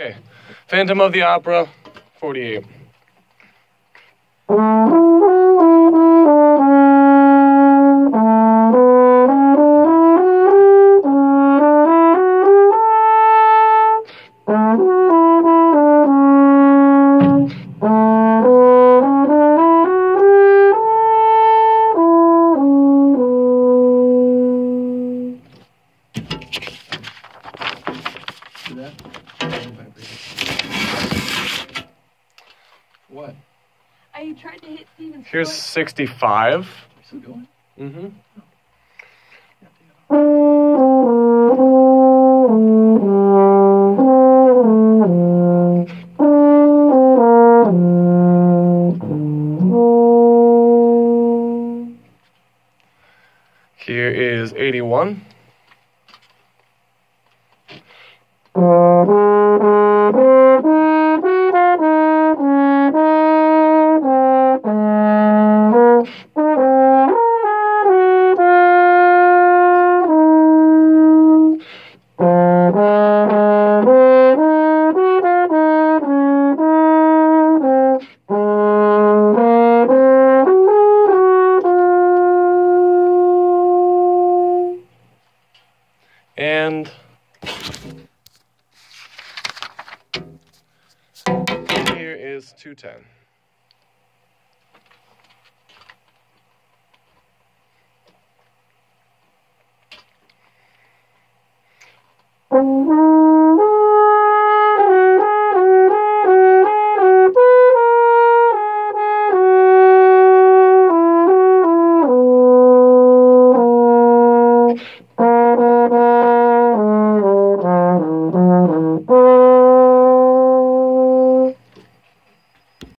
Okay, Phantom of the Opera, 48. See that? What? I tried to hit Steven's Here's foot. 65. Still going? Mm-hmm. Yeah, take it off. Here is 81. And here is 210. Mm-hmm.